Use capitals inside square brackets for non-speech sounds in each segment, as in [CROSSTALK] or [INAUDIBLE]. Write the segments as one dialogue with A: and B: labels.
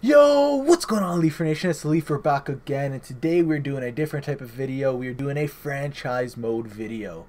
A: Yo, what's going on Leafer Nation? It's Leafer back again and today we're doing a different type of video. We're doing a franchise mode video.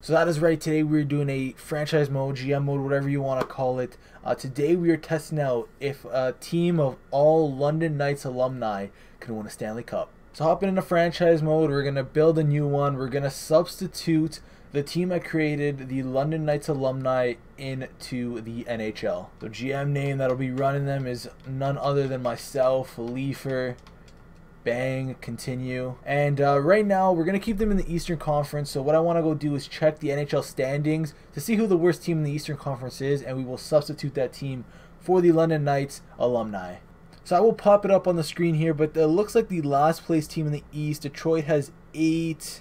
A: So that is right, today we're doing a franchise mode, GM mode, whatever you want to call it. Uh, today we are testing out if a team of all London Knights alumni can win a Stanley Cup. Hopping into franchise mode, we're going to build a new one. We're going to substitute the team I created, the London Knights alumni, into the NHL. The GM name that'll be running them is none other than myself, Leafer. Bang, continue. And uh, right now, we're going to keep them in the Eastern Conference. So what I want to go do is check the NHL standings to see who the worst team in the Eastern Conference is, and we will substitute that team for the London Knights alumni. So I will pop it up on the screen here, but it looks like the last place team in the East, Detroit has eight.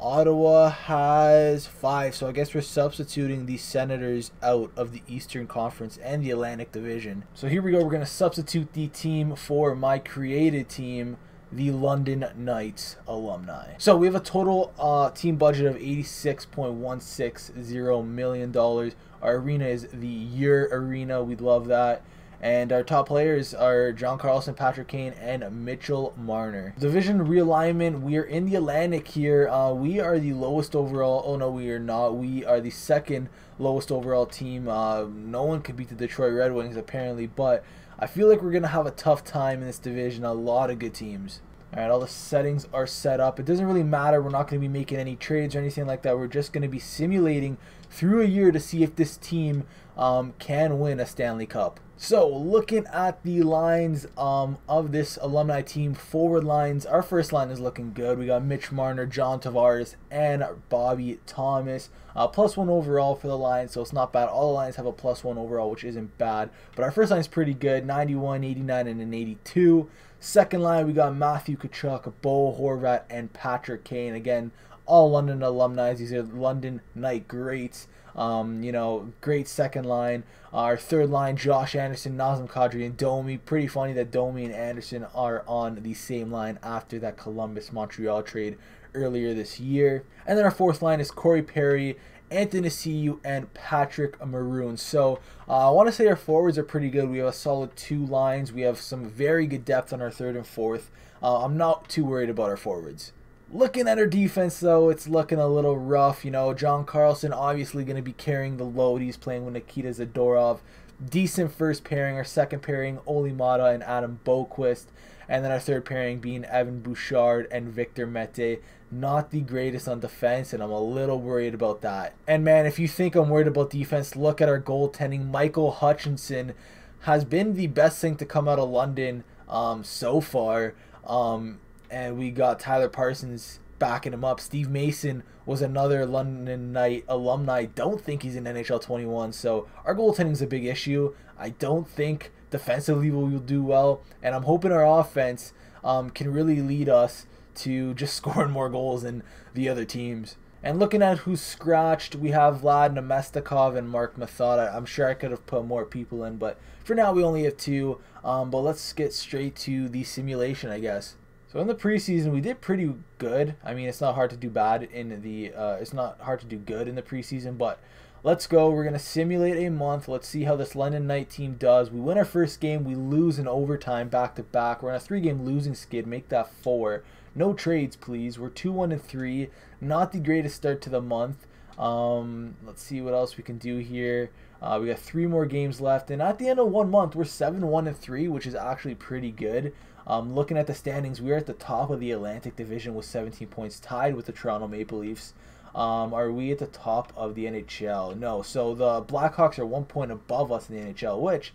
A: Ottawa has five, so I guess we're substituting the Senators out of the Eastern Conference and the Atlantic Division. So here we go. We're going to substitute the team for my created team, the London Knights alumni. So we have a total uh, team budget of $86.160 million. Our arena is the Year Arena. We love that. And our top players are John Carlson, Patrick Kane, and Mitchell Marner. Division realignment, we are in the Atlantic here. Uh, we are the lowest overall. Oh, no, we are not. We are the second lowest overall team. Uh, no one can beat the Detroit Red Wings, apparently. But I feel like we're going to have a tough time in this division. A lot of good teams. All right, all the settings are set up. It doesn't really matter. We're not going to be making any trades or anything like that. We're just going to be simulating through a year to see if this team um, can win a Stanley Cup. So, looking at the lines um, of this alumni team, forward lines, our first line is looking good. We got Mitch Marner, John Tavares, and Bobby Thomas. Uh, plus one overall for the Lions, so it's not bad. All the Lions have a plus one overall, which isn't bad. But our first line is pretty good 91, 89, and an 82. Second line, we got Matthew Tkachuk, Bo Horvat, and Patrick Kane. Again, all London alumni. These are London Knight greats. Um, you know, great second line. Our third line, Josh Anderson, Nazem Kadri, and Domi. Pretty funny that Domi and Anderson are on the same line after that Columbus Montreal trade earlier this year. And then our fourth line is Corey Perry, Anthony Ciu, and Patrick Maroon. So uh, I want to say our forwards are pretty good. We have a solid two lines. We have some very good depth on our third and fourth. Uh, I'm not too worried about our forwards. Looking at our defense, though, it's looking a little rough. You know, John Carlson obviously going to be carrying the load. He's playing with Nikita Zadorov. Decent first pairing. Our second pairing, Olli Maatta and Adam Boqvist. And then our third pairing being Evan Bouchard and Victor Mete. Not the greatest on defense, and I'm a little worried about that. And man, if you think I'm worried about defense, look at our goaltending. Michael Hutchinson has been the best thing to come out of London um, so far. Um, and we got Tyler Parsons backing him up. Steve Mason was another London Knight alumni. Don't think he's in NHL 21, so our goaltending is a big issue. I don't think defensively we will do well, and I'm hoping our offense um, can really lead us to just [LAUGHS] scoring more goals than the other teams. And looking at who's scratched, we have Vlad Namestnikov and Marc Methot. I'm sure I could have put more people in, but for now we only have two. Um, but let's get straight to the simulation, I guess. So in the preseason, we did pretty good. I mean, it's not hard to do bad in the. Uh, it's not hard to do good in the preseason, but let's go. We're gonna simulate a month. Let's see how this London Knight team does. We win our first game. We lose in overtime back to back. We're on a three-game losing skid. Make that four. No trades, please. We're two one and three. Not the greatest start to the month. Um, let's see what else we can do here. Uh, we got three more games left, and at the end of one month, we're seven one and three, which is actually pretty good. Um, looking at the standings, we are at the top of the Atlantic Division with 17 points, tied with the Toronto Maple Leafs. Um, are we at the top of the NHL? No. So the Blackhawks are one point above us in the NHL, which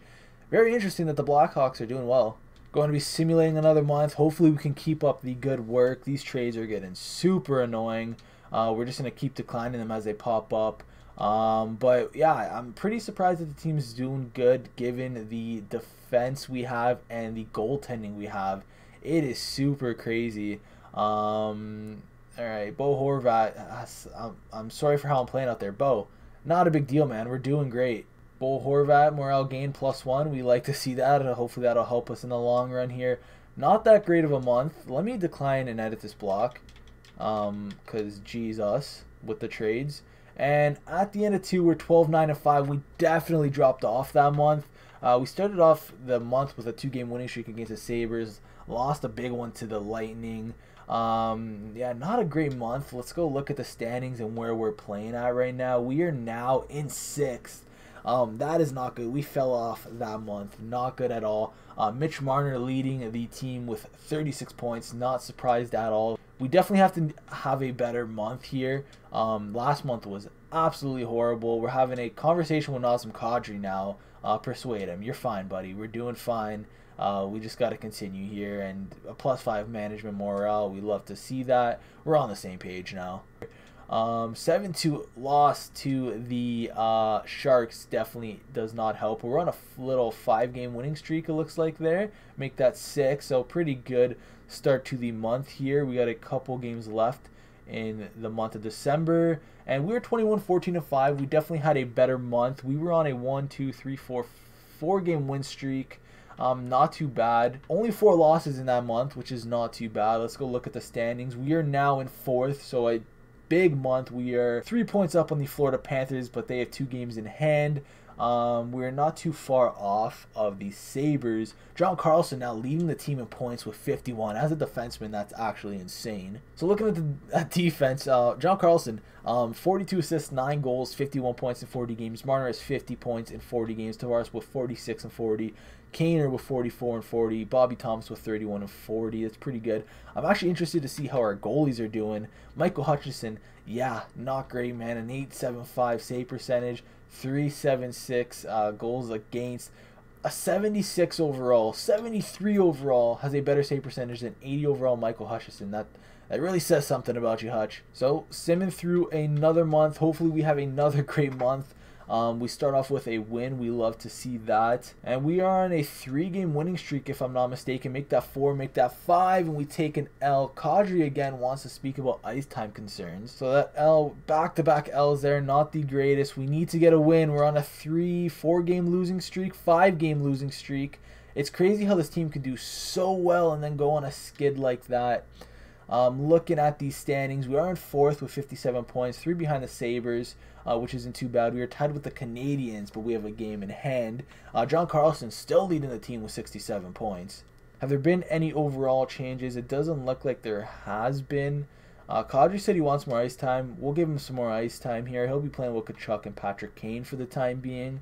A: very interesting that the Blackhawks are doing well. Going to be simulating another month. Hopefully, we can keep up the good work. These trades are getting super annoying. Uh, we're just going to keep declining them as they pop up. Um, but yeah, I'm pretty surprised that the team's doing good given the defense we have and the goaltending we have. It is super crazy. Um, all right, Bo Horvat. I'm, I'm sorry for how I'm playing out there, Bo. Not a big deal, man. We're doing great. Bo Horvat, morale gain plus one. We like to see that, and hopefully that'll help us in the long run here. Not that great of a month. Let me decline and edit this block, um, cause geez us with the trades. And at the end of two, we're 12, 9, and 5. We definitely dropped off that month. Uh, we started off the month with a two game winning streak against the Sabres, lost a big one to the Lightning. Um, yeah, not a great month. Let's go look at the standings and where we're playing at right now. We are now in sixth. Um, that is not good. We fell off that month. Not good at all. Uh, Mitch Marner leading the team with 36 points. Not surprised at all. We definitely have to have a better month here. Um, last month was absolutely horrible. We're having a conversation with Nazem Kadri now. Uh, persuade him. You're fine, buddy. We're doing fine. Uh, we just got to continue here and a plus five management morale. We love to see that. We're on the same page now. Um, 7 2 loss to the uh, Sharks definitely does not help. We're on a little five game winning streak, it looks like there. Make that six, so pretty good start to the month here. We got a couple games left in the month of December, and we were 21 14 5. We definitely had a better month. We were on a 1 2 3 4 four game win streak. Um, not too bad. Only four losses in that month, which is not too bad. Let's go look at the standings. We are now in fourth, so a big month. We are three points up on the Florida Panthers, but they have two games in hand. Um, we're not too far off of the Sabres. John Carlson now leading the team in points with 51. As a defenseman, that's actually insane. So looking at the [LAUGHS] at defense, uh, John Carlson, um, 42 assists, 9 goals, 51 points in 40 games. Marner has 50 points in 40 games. Tavares with 46 and 40. Kaner with 44 and 40. Bobby Thomas with 31 and 40. That's pretty good. I'm actually interested to see how our goalies are doing. Michael Hutchinson, yeah, not great, man. An 8.75 save percentage. 376 uh, goals against, a 76 overall, 73 overall has a better save percentage than 80 overall Michael Hutchinson. That that really says something about you, Hutch. So simming through another month. Hopefully we have another [LAUGHS] great month. Um, we start off with a win. We love to see that. And we are on a three game winning streak, if I'm not mistaken. Make that four, make that five, and we take an L. Kadri again wants to speak about ice time concerns. So that L, back to back L's there, not the greatest. We need to get a win. We're on a three, four game losing streak, five game losing streak. It's crazy how this team can do so well and then go on a skid like that. Um, looking at these standings, we are in fourth with 57 points, three behind the Sabres, uh, which isn't too bad. We are tied with the Canadiens, but we have a game in hand. Uh, John Carlson still leading the team with 67 points. Have there been any overall changes? It doesn't look like there has been. Uh, Kadri said he wants more ice time. We'll give him some more ice time here. He'll be playing with Tkachuk and Patrick Kane for the time being.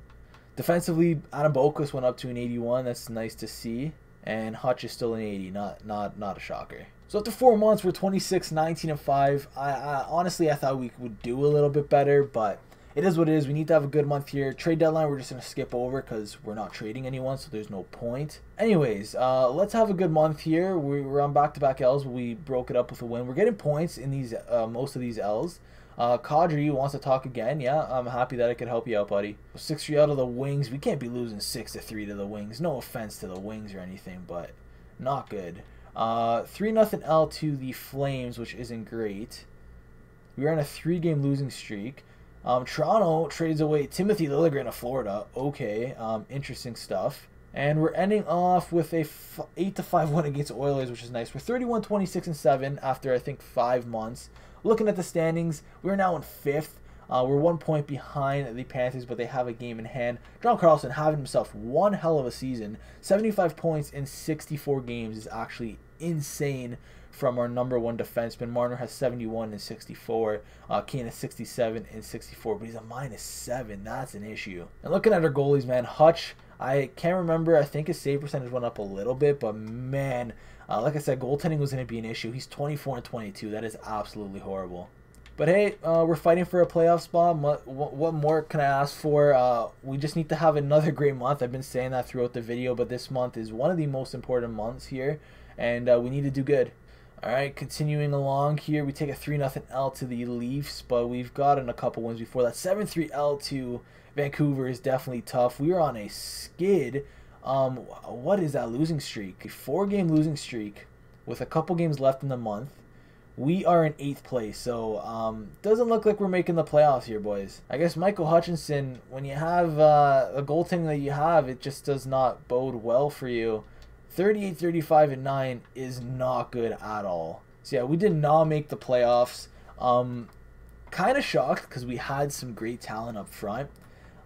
A: Defensively, Adam Boqvist went up to an 81. That's nice to see. And Hutch is still an 80. Not not not a shocker. So after four months, we're 26, 19, and 5. I, I, honestly, I thought we would do a little bit better, but it is what it is. We need to have a good month here. Trade deadline, we're just going to skip over because we're not trading anyone, so there's no point. Anyways, uh, let's have a good month here. We, are on back-to-back L's. We broke it up with a win. We're getting points in these uh, most of these L's. Uh, Kadri wants to talk again. Yeah, I'm happy that I could help you out, buddy. 6-3 out of the Wings. We can't be losing 6-3 to the Wings. No offense to the Wings or anything, but not good. Uh, 3 nothing L to the Flames, which isn't great. We are on a three game losing streak. Um, Toronto trades away Timothy Liljegren of Florida. Okay, um, interesting stuff. And we're ending off with a 8 to 5 win against Oilers, which is nice. We're 31 26 and 7 after I think 5 months. Looking at the standings, we're now in 5th. Uh, we're one point behind the Panthers, but they have a game in hand. John Carlson having himself one hell of a season. 75 points in 64 games is actually insane from our number one defenseman. Marner has 71 and 64. Uh, Kane has 67 and 64, but he's a minus seven. That's an issue. And looking at our goalies, man, Hutch, I can't remember. I think his save percentage went up a little bit, but man, uh, like I said, goaltending was going to be an issue. He's 24 and 22. That is absolutely horrible. But hey, uh, we're fighting for a playoff spot. What, what more can I ask for? Uh, we just need to have another [LAUGHS] great month. I've been saying that throughout the video, but this month is one of the most important months here, and uh, we need to do good. All right, continuing along here, we take a 3 0 L to the Leafs, but we've gotten a couple wins before that. 7 3 L to Vancouver is definitely tough. We are on a skid. Um, what is that losing streak? A four game losing streak with a couple games left in the month we are in eighth place, so um, doesn't look like we're making the playoffs here, boys. I guess Michael Hutchinson, when you have uh, a goaltending that you have, it just does not bode well for you. 38, 35, and 9 is not good at all. So yeah, we did not make the playoffs. Um, kind of shocked because we had some great talent up front.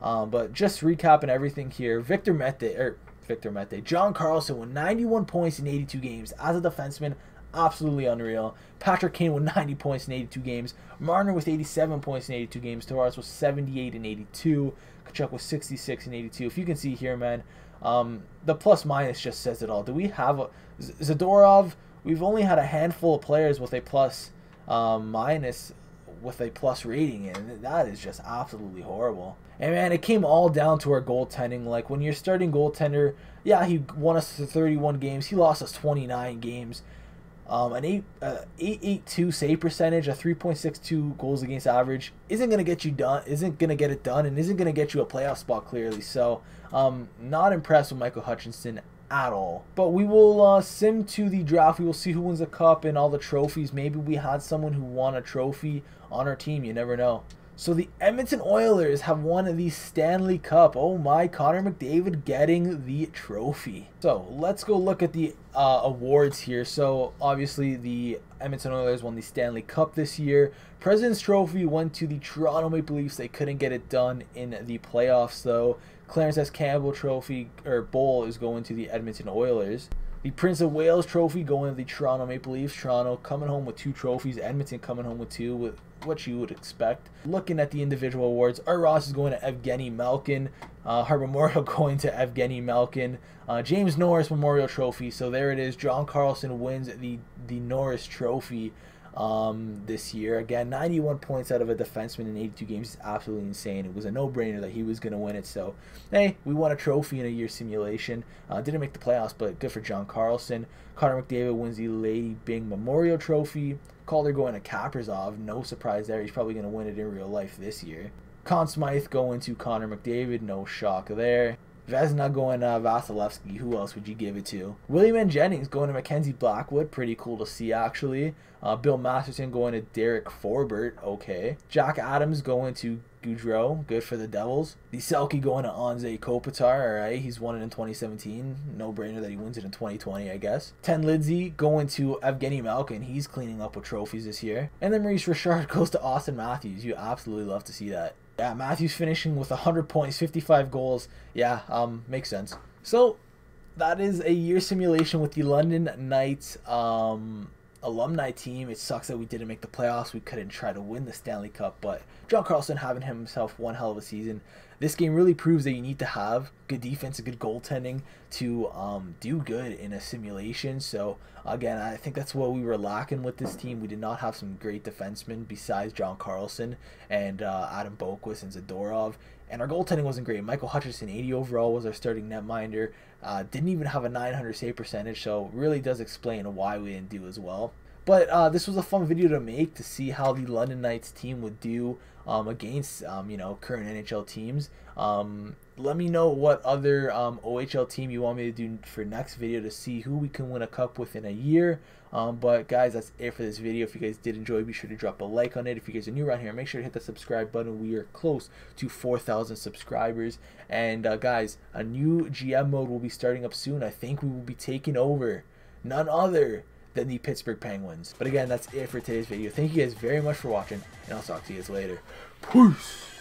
A: Um, but just recapping everything here, Victor Mete, or Victor Mete, John Carlson with 91 points in 82 games as a defenseman, absolutely unreal. Patrick Kane with 90 points in 82 games. Marner with 87 points in 82 games. Tavares was 78 and 82. Tkachuk was 66 and 82. If you can see here, man, um, the plus minus just says it all. Do we have a Zadorov? We've only had a handful of players with a plus um, minus with a plus rating, and that is just absolutely horrible. And man, it came all down to our goaltending. Like when you're starting goaltender, yeah, he won us 31 games. He lost us 29 games. Um, an 8 uh, 882 save percentage, a 3.62 goals against average isn't gonna get you done. Isn't gonna get it done, and isn't gonna get you a playoff spot clearly. So, um, not impressed with Michael Hutchinson at all. But we will uh, sim to the draft. We will see who wins the cup and all the trophies. Maybe we had someone who won a trophy on our team. You never know. So the Edmonton Oilers have won the Stanley Cup. Oh my, Connor McDavid getting the trophy. So let's go look at the uh, awards here. So obviously the Edmonton Oilers won the Stanley Cup this year. President's Trophy went to the Toronto Maple Leafs. They couldn't get it done in the playoffs though. Clarence S. Campbell Trophy or Bowl is going to the Edmonton Oilers. The Prince of Wales Trophy going to the Toronto Maple Leafs. Toronto coming home with two trophies. Edmonton coming home with two, with what you would expect. Looking at the individual awards, Art Ross is going to Evgeny Malkin. Uh, Hart memorial [LAUGHS] going to Evgeny Malkin. Uh, James Norris Memorial Trophy. So there it is. John Carlson wins the the Norris Trophy um, this year. Again, 91 points out of a defenseman in 82 games is absolutely insane. It was a no-brainer that he was going to win it. So, hey, we won a trophy in a year simulation. Uh, didn't make the playoffs, but good for John Carlson. Connor McDavid wins the Lady Byng Memorial Trophy. Calder going to Kaprizov. No surprise there. He's probably going to win it in real life this year. Conn Smythe going to Connor McDavid. No shock there. Vezina going to Vasilevskiy, Who else would you give it to? William M. Jennings going to Mackenzie Blackwood. Pretty cool to see, actually. Uh, Bill Masterton going to Derek Forbort. Okay. Jack Adams going to Gaudreau. Good for the Devils. The Selke going to Anze Kopitar. All right. He's won it in 2017. No brainer that he wins it in 2020, I guess. Ted Lindsay going to Evgeny Malkin. He's cleaning up with trophies this year. And then Maurice Richard [LAUGHS] goes to Auston Matthews. You absolutely love to see that. Yeah, Matthews finishing with 100 points, 55 goals. Yeah, um, makes sense. So that is a year simulation with the London Knights um, alumni team. It sucks that we didn't make the playoffs. We couldn't try to win the Stanley Cup, but John Carlson having himself one hell of a season. This game really proves that you need to have good defense and good goaltending to um, do good in a simulation. So again, I think that's what we were lacking with this team. We did not have some great defensemen besides John Carlson and uh, Adam Boqvist and Zadorov. And our goaltending wasn't great. Michael Hutchinson, 80 overall, was our starting netminder. Uh, didn't even have a 900 save percentage, so really does explain why we didn't do as well. But uh, this was a fun video to make to see how the London Knights team would do um, against um, you know current NHL teams. Um, let me know what other um, OHL team you want me to do for next video to see who we can win a cup within a year. Um, but guys, that's it for this video. If you guys did enjoy, be sure to drop a like on it. If you guys are new around here, make sure to hit the subscribe button. We are close to 4,000 subscribers. And uh, guys, a new GM mode will be starting up soon. I think we will be taking over none other than the Pittsburgh Penguins. But again, that's it for today's video. Thank you guys very much for watching, and I'll talk to you guys later. Peace!